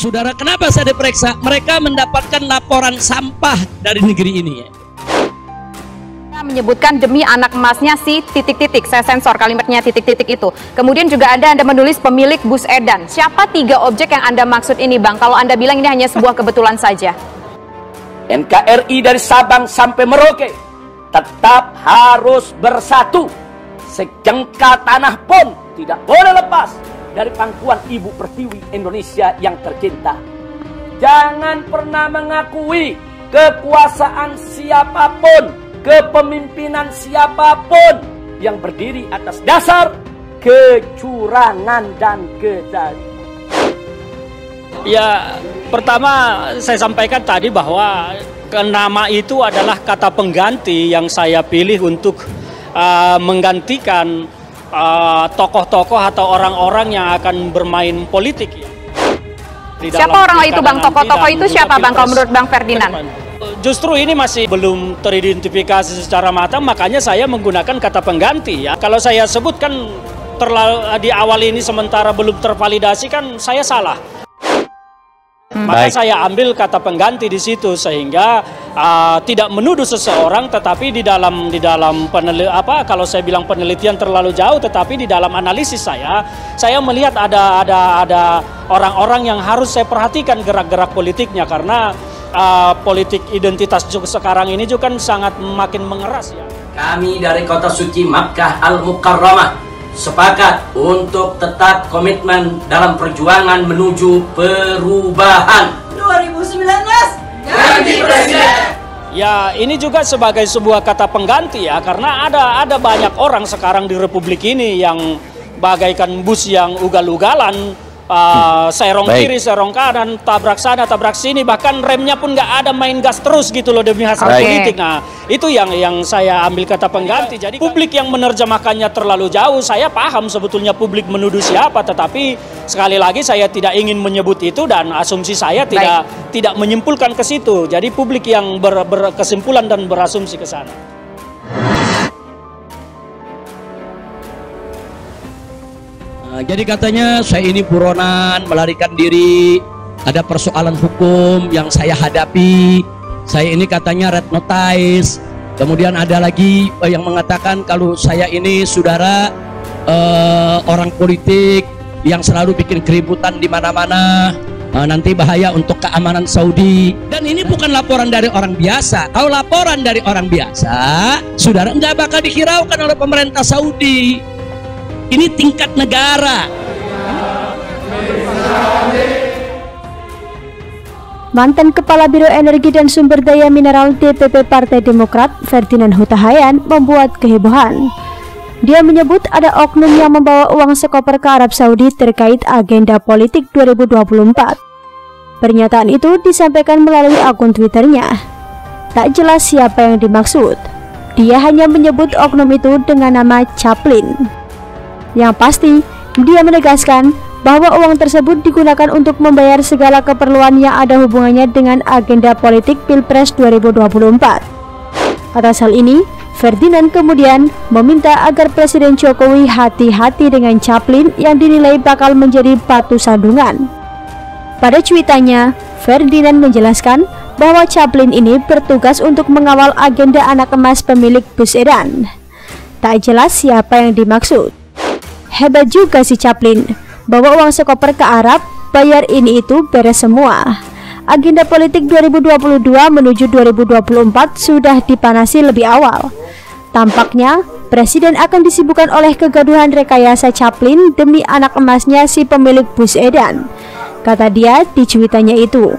Saudara, kenapa saya diperiksa? Mereka mendapatkan laporan sampah dari negeri ini. ya. menyebutkan demi anak emasnya si titik-titik, saya sensor kalimatnya titik-titik itu. Kemudian juga ada Anda menulis pemilik bus edan. Siapa tiga objek yang Anda maksud ini Bang? Kalau Anda bilang ini hanya sebuah kebetulan saja. NKRI dari Sabang sampai Merauke tetap harus bersatu. Sejengkal tanah pun tidak boleh lepas dari pangkuan Ibu Pertiwi Indonesia yang tercinta. Jangan pernah mengakui kekuasaan siapa pun, kepemimpinan siapa pun yang berdiri atas dasar kecurangan dan kezaliman. Ya, pertama saya sampaikan tadi bahwa nama itu adalah kata pengganti yang saya pilih untuk uh, menggantikan uh, tokoh-tokoh atau orang-orang yang akan bermain politik. ya. Di Siapa dalam orang itu Bang? Tokoh-tokoh itu siapa Bang kalau menurut Bang Ferdinand? Justru ini masih belum teridentifikasi secara matang, makanya saya menggunakan kata pengganti ya. Kalau saya sebutkan terlalu di awal ini sementara belum tervalidasi kan saya salah. Maka saya ambil kata pengganti di situ sehingga uh, tidak menuduh seseorang tetapi di dalam di dalam peneli, apa kalau saya bilang penelitian terlalu jauh tetapi di dalam analisis saya saya melihat ada ada ada orang-orang yang harus saya perhatikan gerak-gerak politiknya karena uh, politik identitas juga sekarang ini juga kan sangat makin mengeras ya. Kami dari kota suci Makkah Al-Mukarramah sepakat untuk tetap komitmen dalam perjuangan menuju perubahan. 2019 ganti presiden. Ya, ini juga sebagai sebuah kata pengganti ya, karena ada ada banyak orang sekarang di Republik ini yang bagaikan bus yang ugal-ugalan, uh, serong Baik. kiri, serong kanan, tabrak sana, tabrak sini, bahkan remnya pun nggak ada main gas terus gitu loh demi hasil Baik. politik. Nah, itu yang yang saya ambil kata pengganti. Jadi publik yang menerjemahkannya terlalu jauh, saya paham sebetulnya publik menuduh siapa, tetapi sekali lagi saya tidak ingin menyebut itu dan asumsi saya tidak tidak menyimpulkan ke situ. Jadi publik yang ber- berkesimpulan dan berasumsi ke sana. Nah, jadi katanya saya ini buronan, melarikan diri, ada persoalan hukum yang saya hadapi. Saya ini katanya red notice. Kemudian ada lagi eh, yang mengatakan kalau saya ini saudara eh, orang politik yang selalu bikin keributan di mana-mana. Eh, nanti bahaya untuk keamanan Saudi. Dan ini bukan laporan dari orang biasa. Kalau laporan dari orang biasa, saudara nggak bakal dihiraukan oleh pemerintah Saudi. Ini tingkat negara. Mantan Kepala Biro Energi dan Sumber Daya Mineral DPP Partai Demokrat, Ferdinand Huta Hayan, membuat kehebohan. Dia menyebut ada oknum yang membawa uang sekoper ke Arab Saudi terkait agenda politik 2024. Pernyataan itu disampaikan melalui akun Twitternya. Tak jelas siapa yang dimaksud. Dia hanya menyebut oknum itu dengan nama Chaplin. Yang pasti, dia menegaskan bahwa uang tersebut digunakan untuk membayar segala keperluan yang ada hubungannya dengan agenda politik Pilpres 2024. Atas hal ini, Ferdinand kemudian meminta agar Presiden Jokowi hati-hati dengan Chaplin yang dinilai bakal menjadi batu sandungan. Pada cuitannya, Ferdinand menjelaskan bahwa Chaplin ini bertugas untuk mengawal agenda anak emas pemilik bus edan. Tak jelas siapa yang dimaksud. Hebat juga si Chaplin, bawa uang sekoper ke Arab, bayar ini itu beres semua. Agenda politik 2022 menuju 2024 sudah dipanasi lebih awal. Tampaknya, Presiden akan disibukkan oleh kegaduhan rekayasa Chaplin demi anak emasnya si pemilik bus edan. Kata dia di cuitannya itu.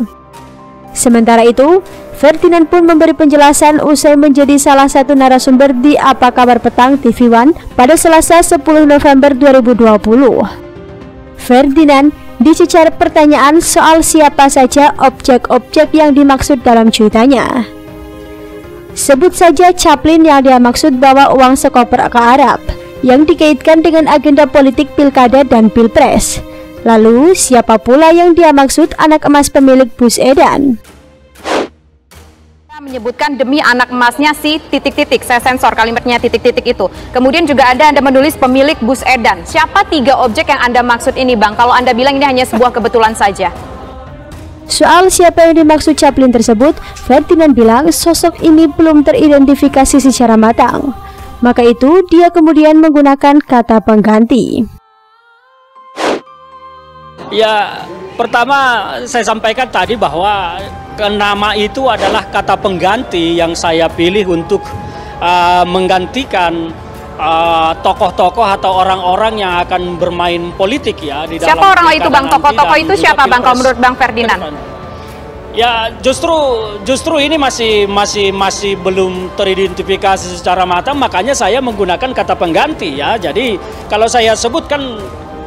Sementara itu, Ferdinand pun memberi penjelasan usai menjadi salah satu narasumber di Apa Kabar Petang TV One pada Selasa 10 November 2020. Ferdinand dicecar pertanyaan soal siapa saja objek-objek yang dimaksud dalam cuitannya. Sebut saja Chaplin yang dia maksud bawa uang sekoper ke Arab yang dikaitkan dengan agenda politik pilkada dan pilpres. Lalu siapa pula yang dia maksud anak emas pemilik bus edan? Menyebutkan demi anak emasnya si titik-titik. Saya sensor kalimatnya titik-titik itu. Kemudian juga ada Anda menulis pemilik bus edan. Siapa tiga objek yang Anda maksud ini Bang? Kalau Anda bilang ini hanya sebuah kebetulan saja. Soal siapa yang dimaksud Chaplin tersebut, Ferdinand bilang sosok ini belum teridentifikasi secara matang. Maka itu, dia kemudian menggunakan kata pengganti. Ya, pertama saya sampaikan tadi bahwa nama itu adalah kata pengganti yang saya pilih untuk uh, menggantikan uh, tokoh-tokoh uh, atau orang-orang yang akan bermain politik ya di siapa dalam orang itu bang? tokoh-tokoh itu siapa bang kalau menurut bang Ferdinand? ya justru justru ini masih masih masih belum teridentifikasi secara matang makanya saya menggunakan kata pengganti ya. Jadi kalau saya sebutkan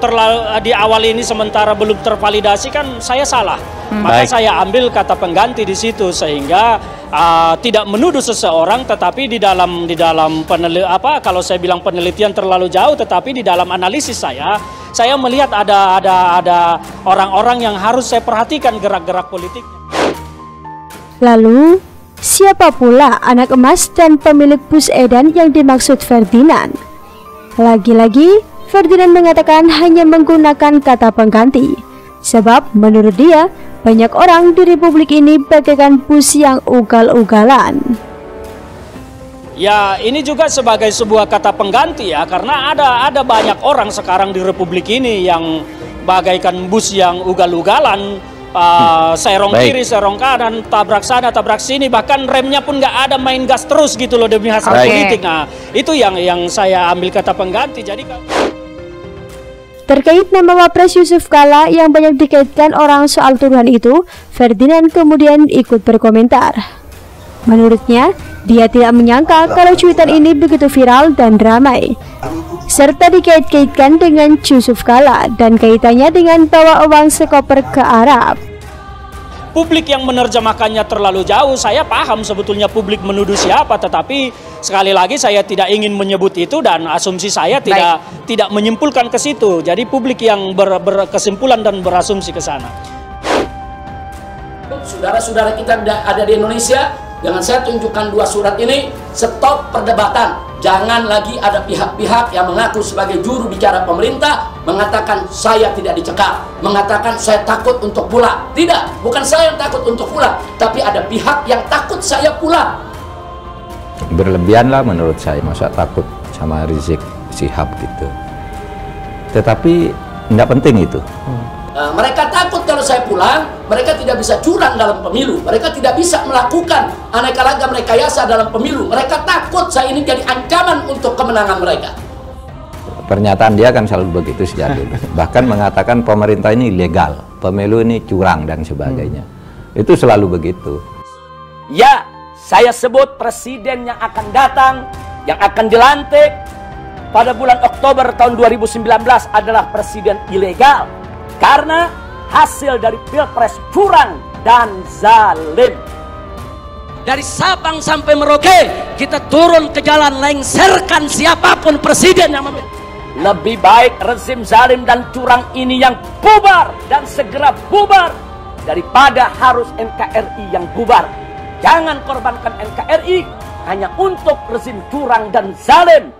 terlalu di awal ini sementara belum tervalidasi kan saya salah. Hmm. Maka Baik. saya ambil kata pengganti di situ sehingga uh, tidak menuduh seseorang tetapi di dalam di dalam peneliti apa kalau saya bilang penelitian terlalu jauh tetapi di dalam analisis saya saya melihat ada ada ada orang-orang yang harus saya perhatikan gerak-gerak politik. Lalu siapa pula anak emas dan pemilik bus edan yang dimaksud Ferdinand? Lagi-lagi Ferdinand mengatakan hanya menggunakan kata pengganti. Sebab menurut dia, banyak orang di republik ini bagaikan bus yang ugal-ugalan. Ya, ini juga sebagai sebuah kata pengganti ya, karena ada ada banyak orang sekarang di republik ini yang bagaikan bus yang ugal-ugalan, uh, serong Baik. kiri, serong kanan, tabrak sana, tabrak sini, bahkan remnya pun nggak ada main gas terus gitu loh demi hasil Baik. politik. Nah, itu yang yang saya ambil kata pengganti. Jadi Terkait nama Wapres Yusuf Kala yang banyak dikaitkan orang soal tuduhan itu, Ferdinand kemudian ikut berkomentar. Menurutnya, dia tidak menyangka kalau cuitan ini begitu viral dan ramai, serta dikait-kaitkan dengan Yusuf Kala dan kaitannya dengan bawa uang sekoper ke Arab publik yang menerjemahkannya terlalu jauh, saya paham sebetulnya publik menuduh siapa, tetapi sekali lagi saya tidak ingin menyebut itu dan asumsi saya tidak Baik. tidak menyimpulkan ke situ. Jadi publik yang ber, berkesimpulan dan berasumsi ke sana. Saudara-saudara kita ada di Indonesia, dengan saya tunjukkan dua surat ini, stop perdebatan Jangan lagi ada pihak-pihak yang mengaku sebagai juru bicara pemerintah mengatakan saya tidak dicekal, mengatakan saya takut untuk pulang. Tidak, bukan saya yang takut untuk pulang, tapi ada pihak yang takut saya pulang. Berlebihan lah menurut saya, masa takut sama Rizik Sihab gitu. Tetapi tidak penting itu. Hmm. Nah, mereka takut kalau saya pulang, mereka tidak bisa curang dalam pemilu. Mereka tidak bisa melakukan aneka ragam rekayasa dalam pemilu. Mereka takut saya ini jadi ancaman untuk kemenangan mereka. Pernyataan dia kan selalu begitu sejak dulu. Bahkan mengatakan pemerintah ini ilegal, pemilu ini curang dan sebagainya. Hmm. Itu selalu begitu. Ya, saya sebut presiden yang akan datang, yang akan dilantik pada bulan Oktober tahun 2019 adalah presiden ilegal karena hasil dari pilpres curang dan zalim. Dari Sabang sampai Merauke, kita turun ke jalan lengserkan siapa pun presiden yang memimpin. Lebih baik rezim zalim dan curang ini yang bubar dan segera bubar daripada harus NKRI yang bubar. Jangan korbankan NKRI hanya untuk rezim curang dan zalim